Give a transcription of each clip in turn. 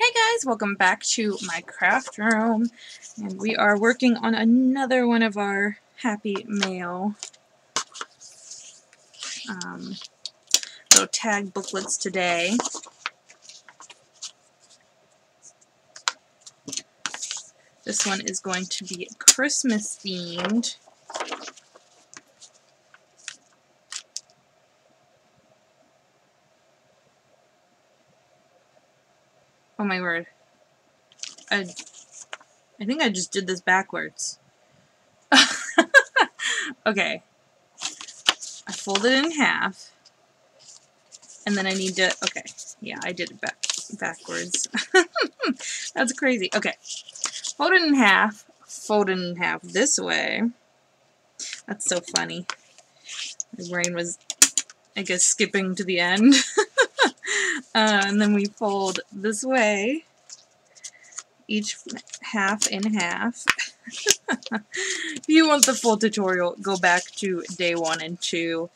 Hey guys, welcome back to my craft room. And we are working on another one of our Happy Mail um, little tag booklets today. This one is going to be Christmas themed. Oh my word. I, I think I just did this backwards. okay. I fold it in half. And then I need to, okay. Yeah, I did it back backwards. That's crazy. Okay. Fold it in half. Fold it in half this way. That's so funny. My brain was, I guess, skipping to the end. Uh, and then we fold this way, each half in half. if you want the full tutorial, go back to day one and two,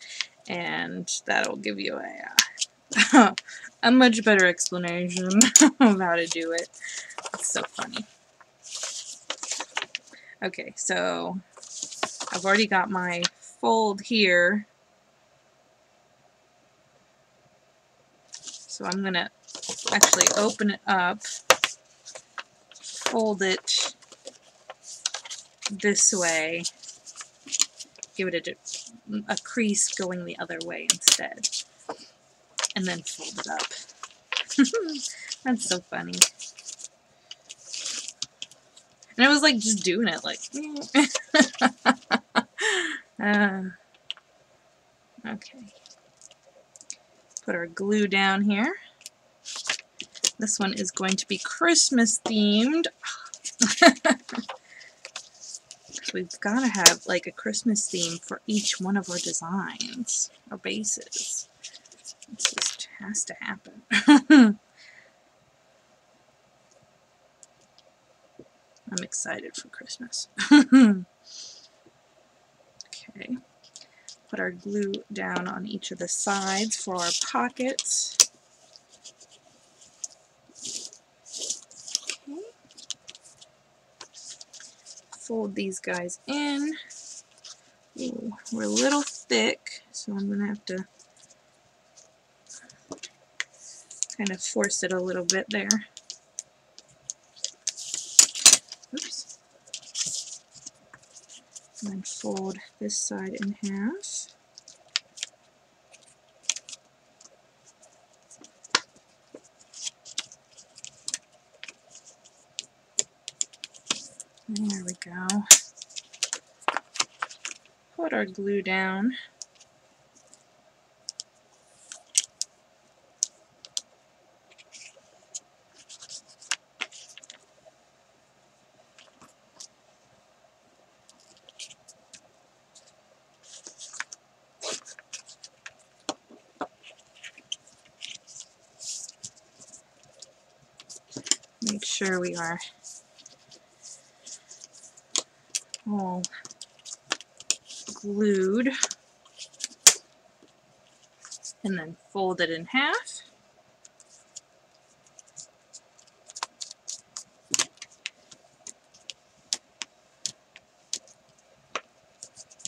and that'll give you a, a much better explanation of how to do it. It's so funny. Okay, so I've already got my fold here So I'm going to actually open it up, fold it this way, give it a, a crease going the other way instead, and then fold it up. That's so funny. And I was like just doing it like uh, okay put our glue down here. This one is going to be Christmas themed. we've got to have like a Christmas theme for each one of our designs, our bases. It just has to happen. I'm excited for Christmas. okay put our glue down on each of the sides for our pockets. Fold these guys in. Ooh, we're a little thick, so I'm going to have to kind of force it a little bit there. And then fold this side in half. There we go. Put our glue down. Sure we are all glued and then fold it in half.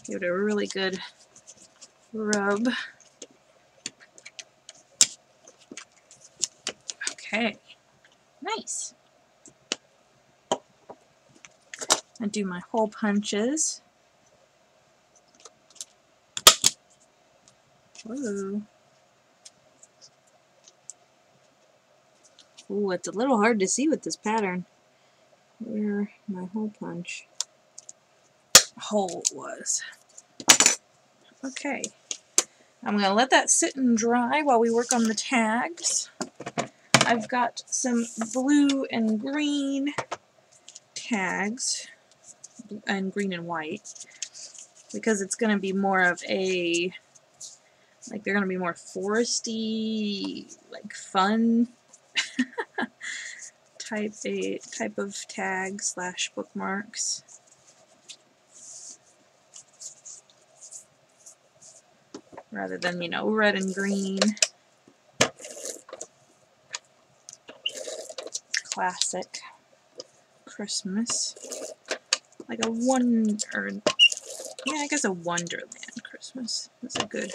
Give it a really good rub. Okay. Nice. I do my hole punches. Whoa. Ooh, it's a little hard to see with this pattern where my hole punch hole was. Okay. I'm going to let that sit and dry while we work on the tags. I've got some blue and green tags, and green and white, because it's going to be more of a, like they're going to be more foresty, like fun type a type of tag slash bookmarks. Rather than, you know, red and green. classic Christmas. Like a one, or, yeah, I guess a Wonderland Christmas is a good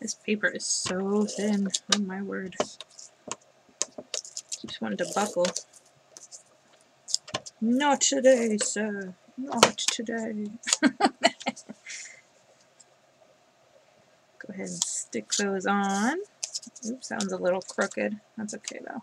This paper is so thin. Oh my word. Keeps wanting to buckle. Not today, sir. Not today. Go ahead and stick those on. Oops, sounds a little crooked. That's okay though.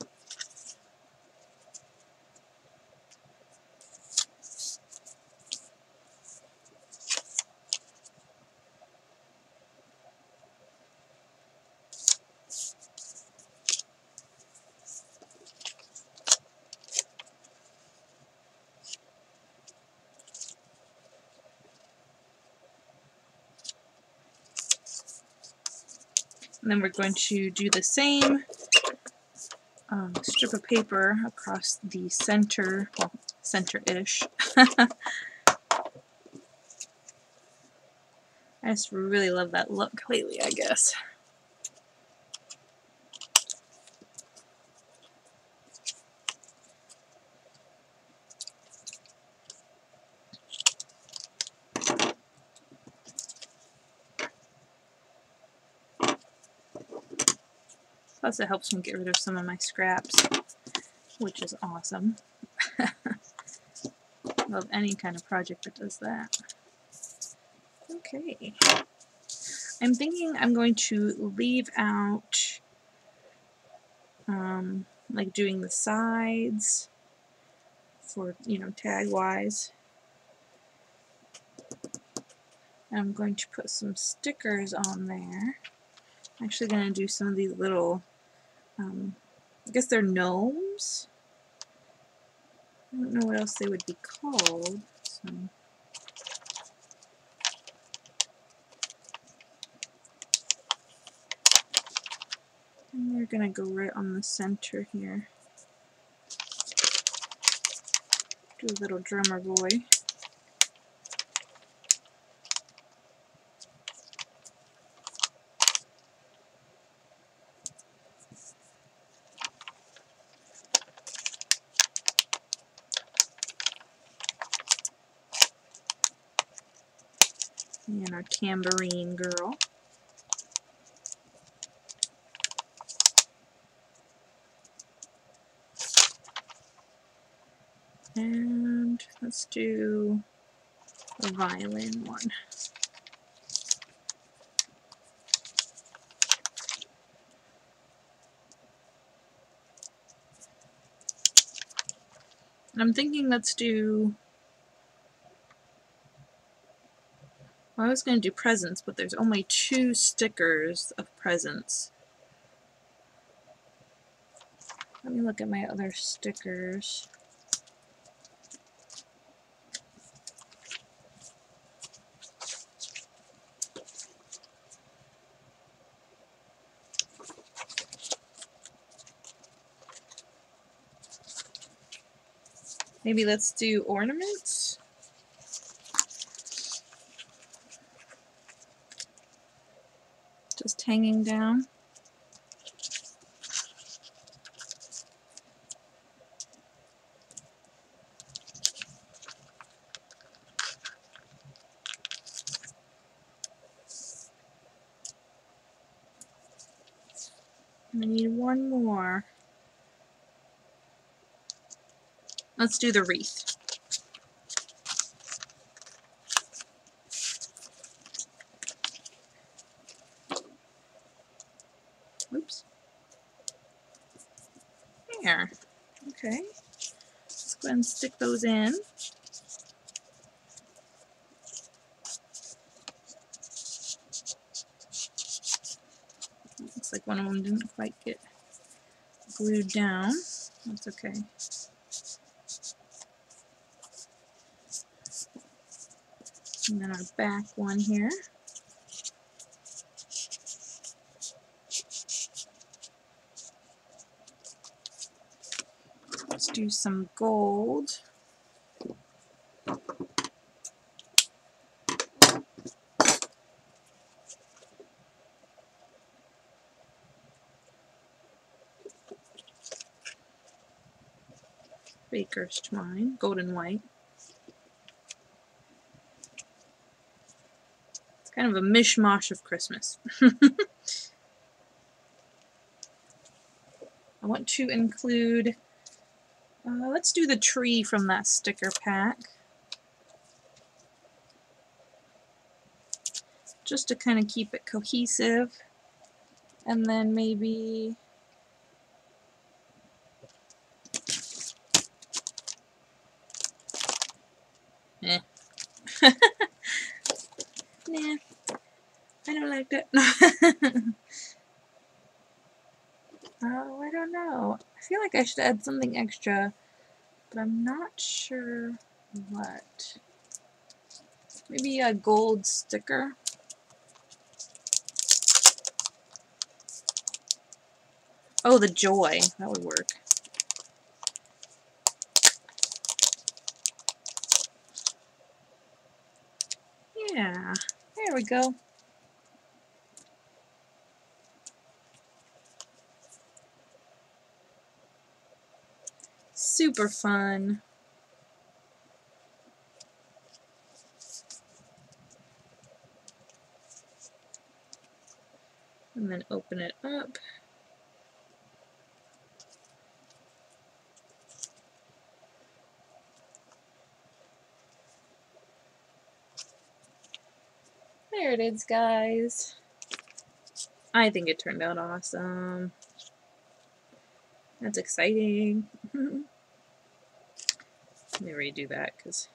And then we're going to do the same um, strip of paper across the center, well, center-ish. I just really love that look lately, I guess. Plus it helps me get rid of some of my scraps, which is awesome. Love any kind of project that does that. Okay. I'm thinking I'm going to leave out um, like doing the sides for, you know, tag wise. I'm going to put some stickers on there. I'm actually going to do some of these little um, I guess they're gnomes. I don't know what else they would be called. So. And we're going to go right on the center here. Do a little drummer boy. and our tambourine girl. And let's do a violin one. I'm thinking let's do Well, I was going to do presents, but there's only two stickers of presents. Let me look at my other stickers. Maybe let's do ornaments. just hanging down. I need one more. Let's do the wreath. Oops. There. Okay. Let's go ahead and stick those in. Looks like one of them didn't quite get glued down. That's okay. And then our back one here. Let's do some gold. Baker's twine, golden white. It's kind of a mishmash of Christmas. I want to include, uh, let's do the tree from that sticker pack. Just to kind of keep it cohesive. And then maybe Eh. nah, I don't like that. oh, I don't know. I feel like I should add something extra, but I'm not sure what. Maybe a gold sticker. Oh, the joy. That would work. Yeah, there we go. Super fun. And then open it up. There it is, guys. I think it turned out awesome. That's exciting. Let me redo that because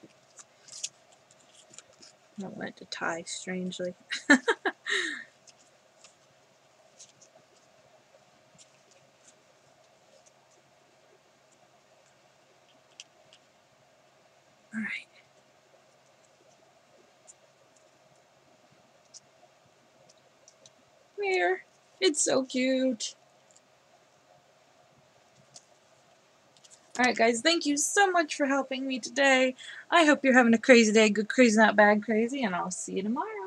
I don't want it to tie strangely. It's so cute. Alright guys, thank you so much for helping me today. I hope you're having a crazy day, good crazy, not bad crazy, and I'll see you tomorrow.